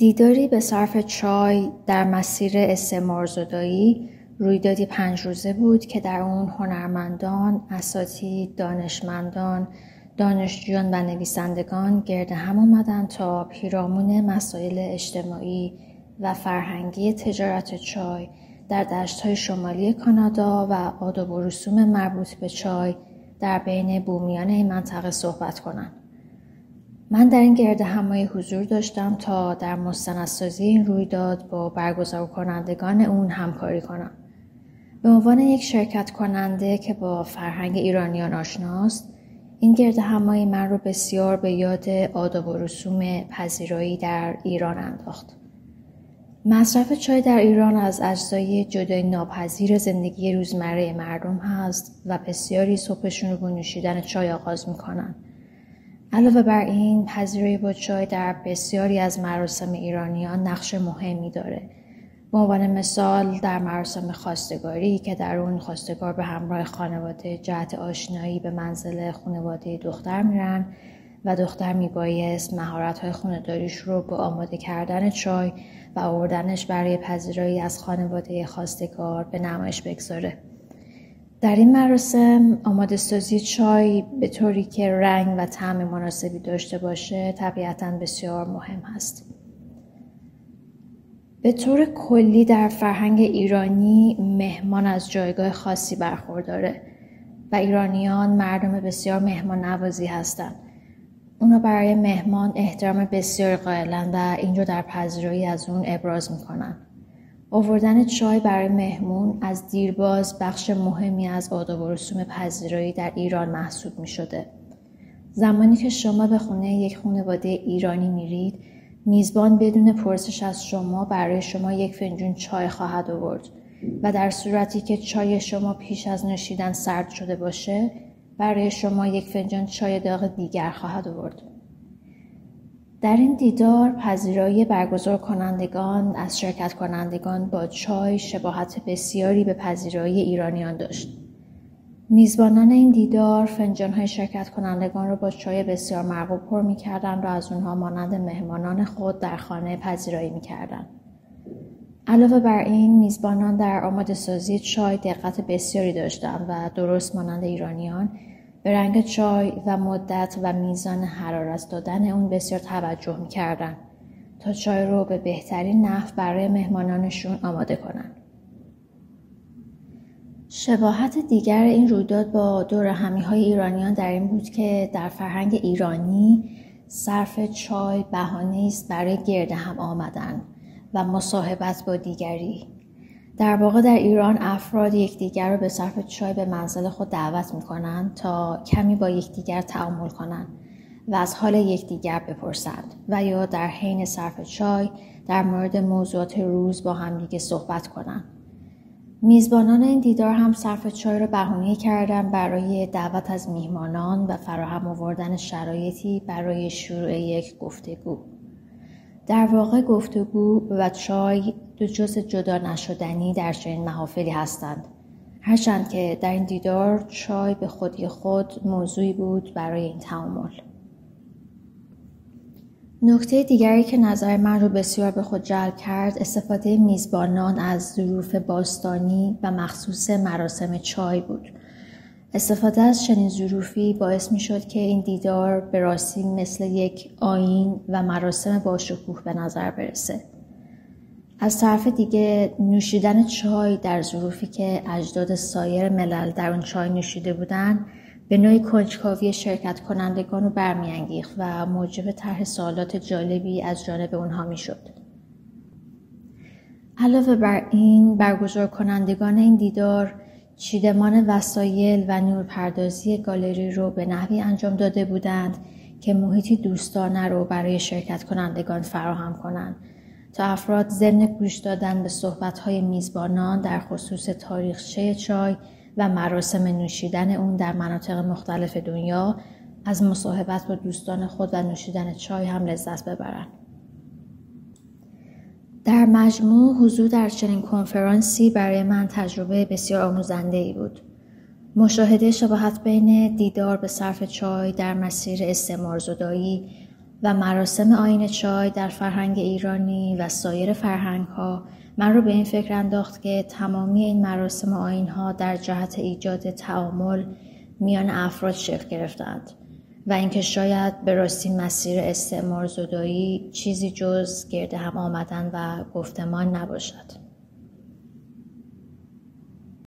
دیداری به صرف چای در مسیر استعمار زدایی رویدادی پنج روزه بود که در اون هنرمندان، اساتید، دانشمندان، دانشجویان و نویسندگان گرد هم اومدن تا پیرامون مسائل اجتماعی و فرهنگی تجارت چای در دشتهای شمالی کانادا و آداب و رسوم مربوط به چای در بین بومیان این منطقه صحبت کنند. من در این گرد همایی حضور داشتم تا در مستندسازی این رویداد با برگزار کنندگان اون همکاری کنم. به عنوان یک شرکت کننده که با فرهنگ ایرانیان آشناست، این گرد همایی من رو بسیار به یاد آداب و رسوم پذیرایی در ایران انداخت. مصرف چای در ایران از اجزای جدای ناپذیر زندگی روزمره مردم هست و بسیاری صبحشون رو با نوشیدن چای آغاز می‌کنن. علاوه بر این پذیرایی با چای در بسیاری از مراسم ایرانیان نقش مهمی داره به عنوان مثال در مراسم خواستگاری که در اون خواستگار به همراه خانواده جهت آشنایی به منزل خانواده دختر میرن و دختر میبایست مهارت های رو با آماده کردن چای و آوردنش برای پذیرایی از خانواده خواستگار به نمایش بگذاره. در این مراسم آماده سازی چای به طوری که رنگ و طعم مناسبی داشته باشه طبیعتا بسیار مهم هست. به طور کلی در فرهنگ ایرانی مهمان از جایگاه خاصی برخورداره و ایرانیان مردم بسیار مهمان نوازی هستند. اونا برای مهمان احترام بسیار قائلن و این در پذیرایی از اون ابراز می‌کنن. آوردن چای برای مهمون از دیرباز بخش مهمی از آداب و رسوم پذیرایی در ایران محسوب می شده. زمانی که شما به خونه یک خانواده ایرانی میرید میزبان بدون پرسش از شما برای شما یک فنجون چای خواهد آورد و در صورتی که چای شما پیش از نوشیدن سرد شده باشه برای شما یک فنجان چای داغ دیگر خواهد آورد. در این دیدار پذیرایی برگزار کنندگان از شرکت کنندگان با چای شباهت بسیاری به پذیرایی ایرانیان داشت. میزبانان این دیدار های شرکت کنندگان را با چای بسیار مرغوب پر می‌کردند و از اونها مانند مهمانان خود در خانه پذیرایی می‌کردند. علاوه بر این میزبانان در آماده سازی چای دقت بسیاری داشتند و درست مانند ایرانیان به رنگ چای و مدت و میزان حرارت دادن اون بسیار توجه می‌کردند تا چای رو به بهترین نحو برای مهمانانشون آماده کنند. شباهت دیگر این رویداد با دور همی های ایرانیان در این بود که در فرهنگ ایرانی صرف چای بهانه است برای گرد هم آمدن و مصاحبت با دیگری در واقع در ایران افراد یکدیگر رو به صرف چای به منزل خود دعوت می‌کنند تا کمی با یکدیگر تعامل کنند و از حال یکدیگر بپرسند و یا در حین صرف چای در مورد موضوعات روز با همدیگه صحبت کنند میزبانان این دیدار هم صرف چای را بهانه کردن برای دعوت از میهمانان و فراهم آوردن شرایطی برای شروع یک گفتگو. در واقع گفتگو و چای دو جز جدا نشدنی در چنین محافلی هستند. هرچند که در این دیدار چای به خودی خود موضوعی بود برای این تعامل. نکته دیگری که نظر من رو بسیار به خود جلب کرد استفاده میزبانان از ظروف باستانی و مخصوص مراسم چای بود. استفاده از چنین ظروفی باعث می شد که این دیدار به راستی مثل یک آین و مراسم باشکوه به نظر برسه. از طرف دیگه نوشیدن چای در ظروفی که اجداد سایر ملل در اون چای نوشیده بودند به نوعی کنجکاوی شرکت کنندگان رو برمیانگیخت و موجب طرح سوالات جالبی از جانب اونها می‌شد. علاوه بر این برگزار کنندگان این دیدار چیدمان وسایل و نورپردازی گالری رو به نحوی انجام داده بودند که محیطی دوستانه رو برای شرکت کنندگان فراهم کنند تا افراد ضمن گوش دادن به صحبت‌های میزبانان در خصوص تاریخچه چای و مراسم نوشیدن اون در مناطق مختلف دنیا از مصاحبت با دوستان خود و نوشیدن چای هم لذت ببرند. در مجموع حضور در چنین کنفرانسی برای من تجربه بسیار آموزنده ای بود. مشاهده شباهت بین دیدار به صرف چای در مسیر استعمار زدایی و مراسم آین چای در فرهنگ ایرانی و سایر فرهنگ ها من رو به این فکر انداخت که تمامی این مراسم آین ها در جهت ایجاد تعامل میان افراد شکل گرفتند و اینکه شاید به راستی مسیر استعمار زدایی چیزی جز گرد هم آمدن و گفتمان نباشد.